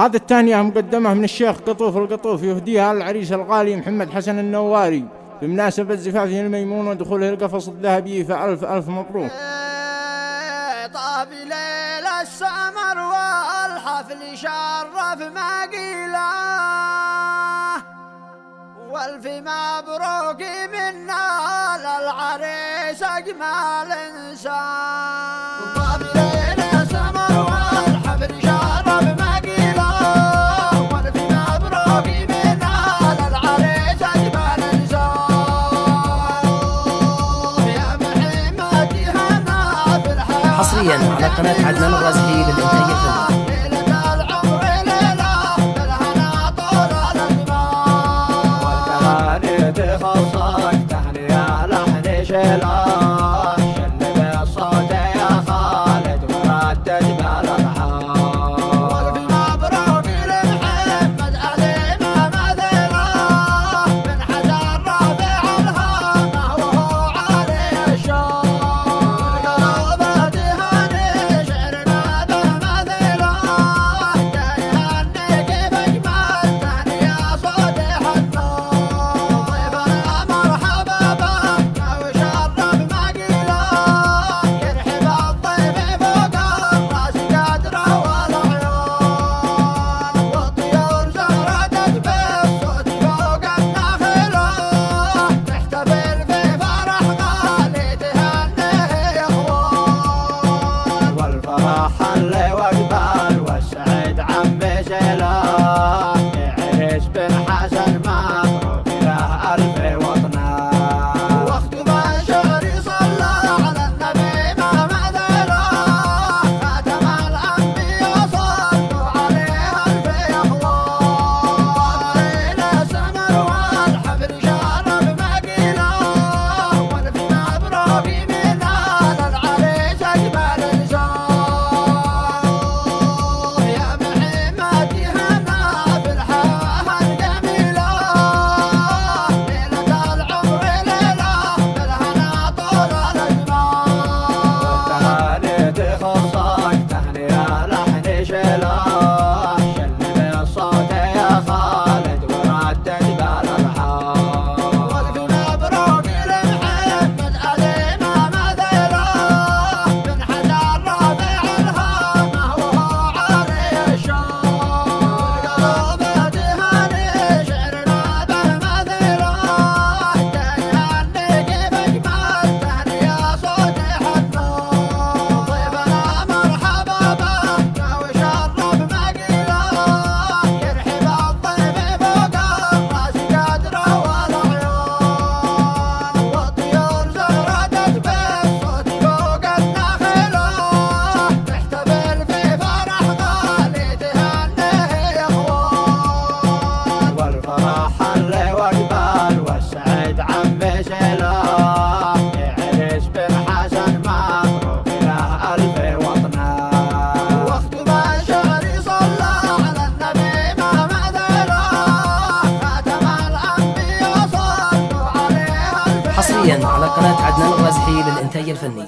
هذا الثاني مقدمة من الشيخ قطوف القطوف يهديها العريس الغالي محمد حسن النواري. بمناسبة زفافه الميمون ودخوله القفص الذهبي فألف ألف مبروك. طاب ليل السمر والحفل شرف ما قيله والف مبروك منا للعريس أجمل إنسان. حصريا على قناة عدنان الرازحي للإنتاج الفني. حصريا على قناة عدنان الرازحي للإنتاج الفني.